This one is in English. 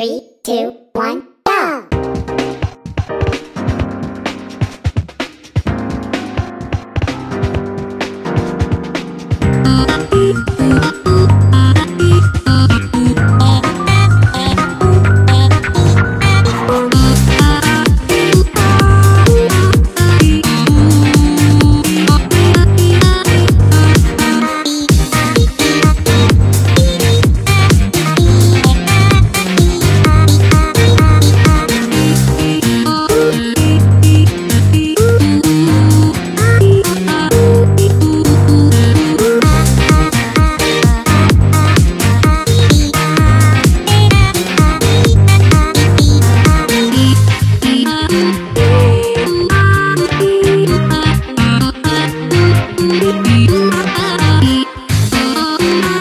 Three, two, one. Thank you.